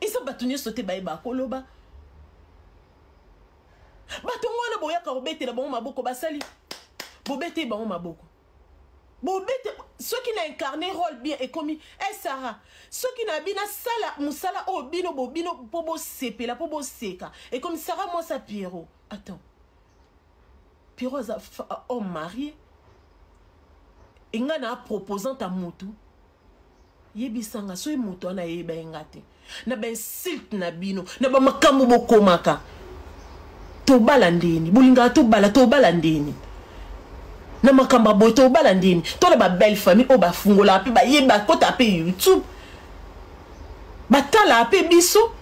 eza bato nyonso te bayeba koloba bato yango wana boyaka kobetela bango maboko basali bobeteli bango maboko bobete soki na incarne role bien ekomi e sara soki na bino asala mosala oyo bino bobino mpo bosepela mpo boseka ekomi sara mwasi ya pierrot attends pierrot aza homme marie engai na proposante ya motu yebisa nga soki moto wana ayeba ye nga te na bainsulte na bino na bamakambo bokomaka tobala ndeni bolingaka tobala tobala ndeni na makambo ya boye tobala ndeni to na babelle famille oyo bafungolaka mpe baye bakota mpe youtube batalaka mpe biso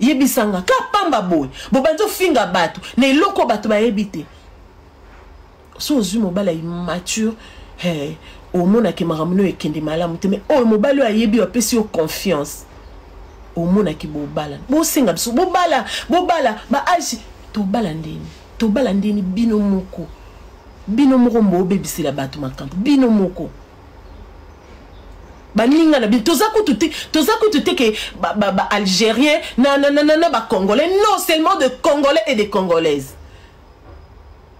yebisanga ka pamba boye bobandi ofinga bato na eloko bato bayebi te so ozwi mobali ya immature hey, omonake makambo no ekende malamu te mai oyo oh, mobali oyo ayebi apesi yo confiance omonaki bobala bosenga biso bobala bobala baage tobala ndeni tobala ndeni bino moko bino moko mbo obebisela bato makambo bino moko baninga na bino toza kutu te toza kutu te ke baalgérien na, na, na, na, na bacongolais non seulement de congolais et de congolaise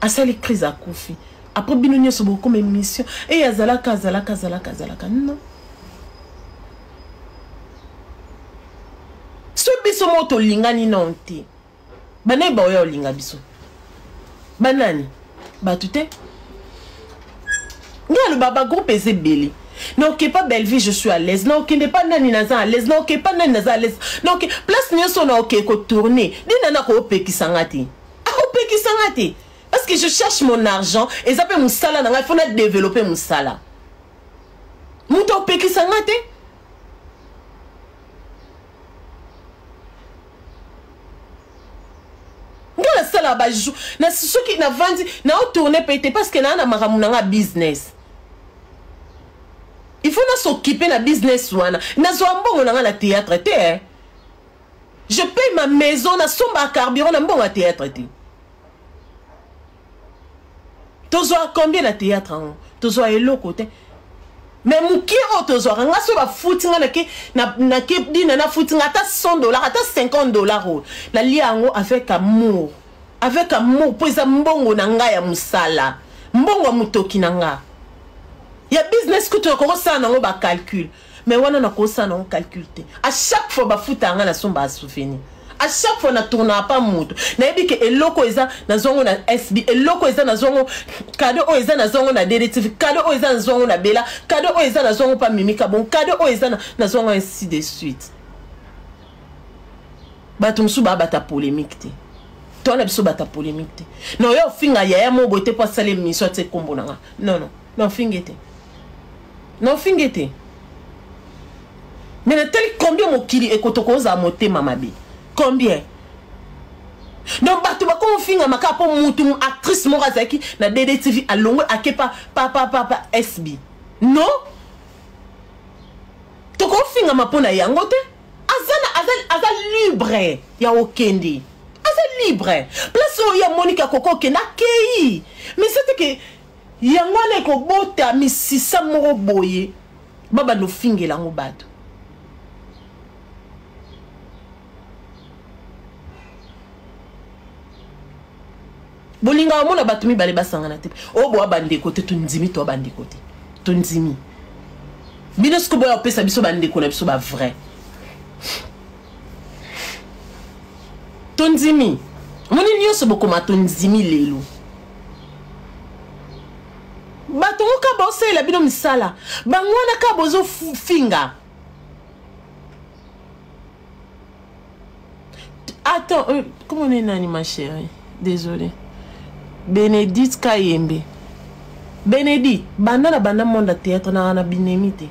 asali crise akufi après bino nyonso bokoma émission eye azalaka azalaka azalaka azalaka non so biso moko tolingani nano te banani baoya olinga biso banani bato te ngai aloba bagroupe eza ebele naoke pas bellevie je suis à l'aise naokende pas nani naza à l'aise naoke pas nani naza à l'aise naoke place nyonso naoke kotourne nde nani akoopekisa nga te Ah, opekisa nga te. Parce que je cherche mon argent, et ça peut moussala, il faut développer moussala. Mouta opekisa nga te. nasala bajou na soki navandi naotourne mpe te parce que naa na makambo na nga business il faut nasokipe na business wana nazwa mbongo na nga na théâtre te eh. je paye ma maison nasombaka carburant na mbongo ya théâtre te tozwaka combien na théâtre yango tozwaka eloko te me moke oyo tozwaka nga so bafuti nga nake nake dina nafuti nga ata 100 dollar ata 50 dollar oyo nalia yango avec amour avec amour mpo eza mbongo na nga ya mosala mbongo ya motoki na nga ya business kutu nakokosala nango bacalcule mais wana nakosala nango calcul te a chaque fois bafuta yanga nasomba ya souvenir a chaque fois natournaka pa moto nayebi ke eloko eza nazwa yango na sb eloko eza nazwa yango kado oyo eza nazwa yango na ddtv kado oyo eza nazwa yango na bela kado oyo eza nazwa yango pa mimika bon kado oyo eza nazwa yango ainsi de suite bato mosusu babata polémique te to wana biso bata polémique te na oya ofinga yaya moko boye te mpo asala emission atie nkombo na nga non non Non finge te. Non finge te. Mais na tali combien mokili ekotoko oza motema mabe. Combien? donc bato bakofinga maka mpo mutu actrice moko azalaki na ddtv alongwe ake pa pa pa pa pa sb non tokofingama mpo na yango te aza, aza, aza libre ya okende aza libre place oyo ya monika koko okende akei mais se te ke Yango wana ekobota misisa moko boye babanda ofingela yango bato bolingaka omona bato mibale basangana te oyo oh, boya bandeko te tondimi toya bandeko te tondimi bino siko boya kopesa biso bandeko na biso bavrai tondimi omoni nyonso bokoma tondimi lelo bato ngo kaka baosalela bino misala bango wana kaka bozofinga attends euh, comment est nani ma chérie désolé bénédicte kayembe bénédicte banda na banda monde ya théâtre naka na binemi te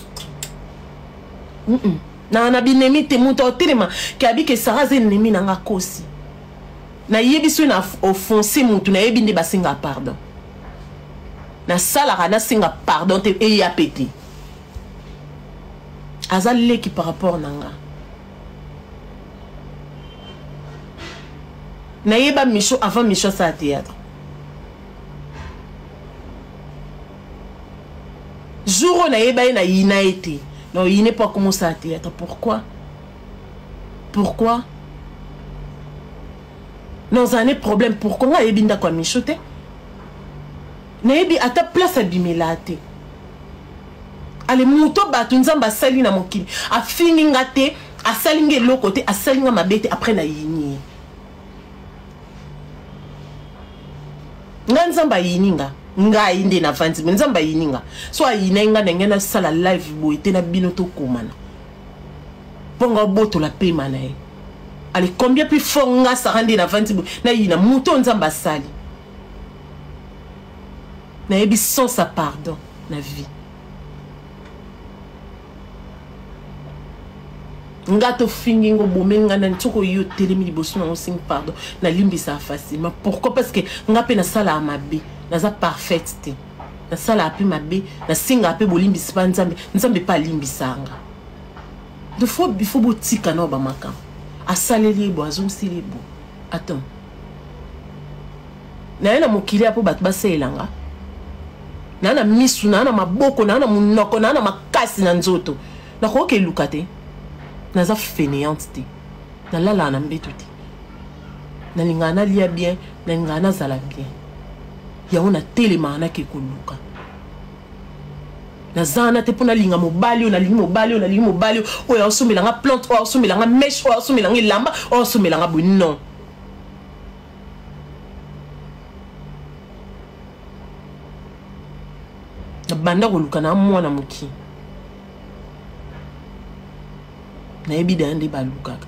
mm -mm. naka na binemi te moto aotelema ke abike sara aza enemi nanga kosi Na yebi soki na offense mutu na yebi nde basenga pardon. Na salaka na senga pardon te et ya pete. Aza leki par rapport na nga. Na yeba Micho avant Micho asala théâtre. Jour oyo na yeba ye na yina ye te. Non, il n'est pas commencé à théâtre. Pourquoi? pourquoi naza ne problème pourquoi nga ayebi ndako ya michou te nayebi ata place abimela te ale moto bato nzambe asali na mokili afingi nga te asali nga eloko te asali nga mabe te après nayini ye nga nzambe ayini nga ngai nde navandi me nzambe ayini nga so ayinai nga ndenge nasala live boye te na bino tokomana mpo nga obotola pema na ye ale combien plus fort nga sara nde navandi nayina moto oyo nzambe asali nayebi sans sa pardon na vie nga tofingi ngo bome nga nani soko yo telemi liboso nango singi pardon nalimbisaka facilement pourquoi parce que nga mpe nasalaka mabe naza parfaite te nasalaka mpe mabe nasengaka mpe bolimbisi mpa nzambe nzambe mpe alimbisanga de fo bifo botika nao bamakambo asaleli ebo azongiseli ebo attends naye na mokili ya mpo bato basalelanga naa na misu naa na maboko naa na monoko naa na makasi na nzoto nakoyoka eluka te naza fainéante te nalalaka na mbeto te nalingaka nalia bien nalingaka nazala bien yango natelemaka nake koluka naza wana te mpo nalinga mobali oyo nalingi mobali oyo nalingi mobali oyo aosombela nga plante oyo aosombela nga meshe oyo aosombela nga elamba oyo aosombela nga boye non nabanda koluka na mwana moki nayebi daya nde balukaka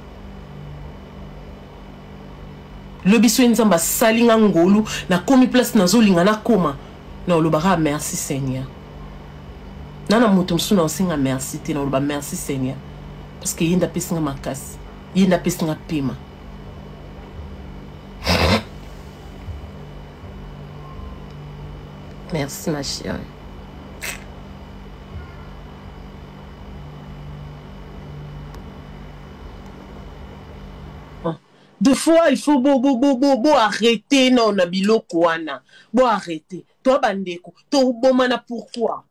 lobi soki nzambe asali nga ngolu nakomi place nazolinga nakoma na olobaka merci seigneur na na moto mosusu na osenga merci te na oloba merci seigneur parce que ye nde apesi nga makasi ye nde apesi nga pema merci ma chérie de fois il faut bo bo bo bo bo arrêter na na biloko wana bo arrêter toi bandeko tobomana pourquoi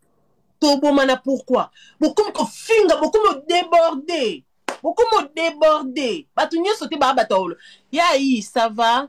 tobomana pourquoi bokomi kofinga bokomi odeborde bokomi odeborde bato nyonso te baa bato ya olo ya i ça va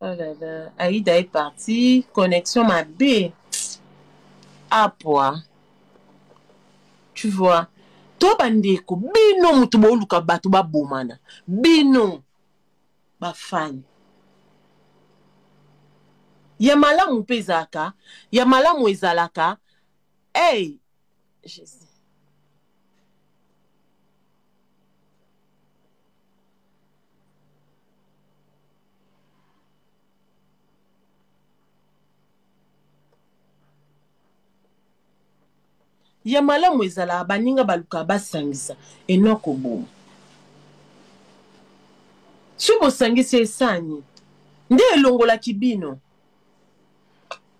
Oh là là, Aïda est partie, connexion mabe. Apwa. Tu vois, to bandeko bino moto boluka bato babomana. Bino bafani. Ya malamu mpe ezalaka, ya malamu ezalaka. Hey, Jésus. ya malamu ezalaka baninga balukaka basangisa enoko koboma soki bosangisi esani nde elongolaki bino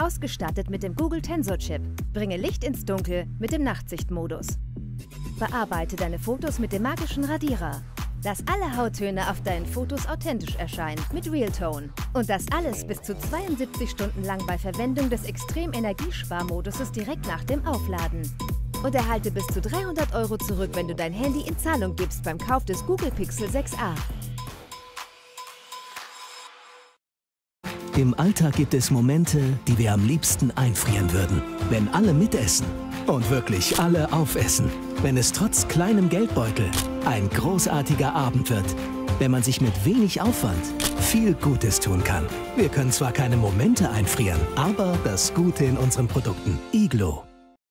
Ausgestattet mit dem Google Tensor Chip, bringe Licht ins Dunkel mit dem Nachtsichtmodus. Bearbeite deine Fotos mit dem magischen Radierer dass alle Hauttöne auf deinen Fotos authentisch erscheinen mit Realtone. Und das alles bis zu 72 Stunden lang bei Verwendung des extrem Energiesparmoduses direkt nach dem Aufladen. Und erhalte bis zu 300 Euro zurück, wenn du dein Handy in Zahlung gibst beim Kauf des Google Pixel 6a. Im Alltag gibt es Momente, die wir am liebsten einfrieren würden. Wenn alle mitessen und wirklich alle aufessen. Wenn es trotz kleinem Geldbeutel ein großartiger Abend wird, wenn man sich mit wenig Aufwand viel Gutes tun kann. Wir können zwar keine Momente einfrieren, aber das Gute in unseren Produkten. Iglo.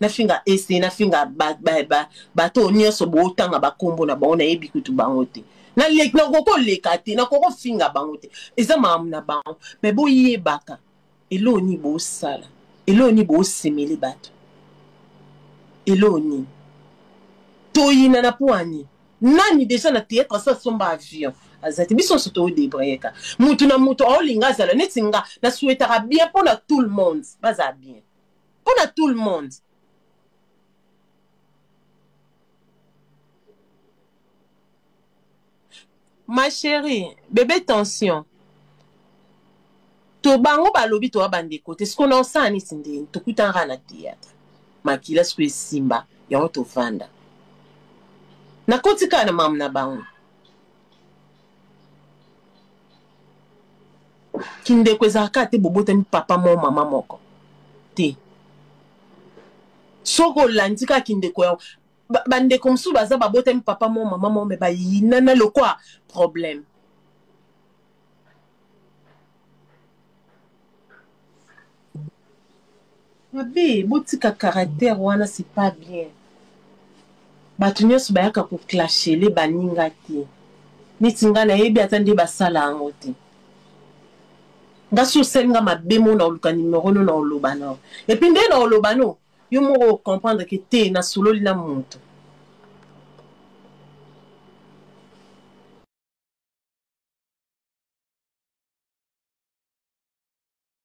nafinga ese nafinga bato oyo nyonso bootanga bakombo na bango nayebi kutu bango te nakoki koleka te nakoki kofinga bango te eza makambo na bango me boyebaka eloo nini bosala eloo nini bosemele bato eloo nini toyinana mpo ani nani deja na théâtre asa asomba avion aza te biso nyonso todebrayeka motu na motu aolinga azala neti nga na souetaka bien mpo na tout le monde bazala bien mpo na tout le monde ma chérie bebe tension to bango balobi toya bandeko te sikoyo na osala neti ndeni tokutana kaka na théâtre makila sikoyo esimba yango tovanda nakotikala na mamu na bango kindeko ezalaka kaka te bobotami papa moko mama moko te soki olandi kaka kindeko ya bandeko mosusu baza babotami papa moko mama moko me bayinana lokwa problème mabe botika caractère wana c'est pas bien bato nyonso bayaka koclashele baninga te neti nga nayebi ata nde basala yango te nga si osali nga mabe moko na oluka nimero no na oloba na yo epuis nde na oloba no yo moko ocomprendre ke te nasololi na moto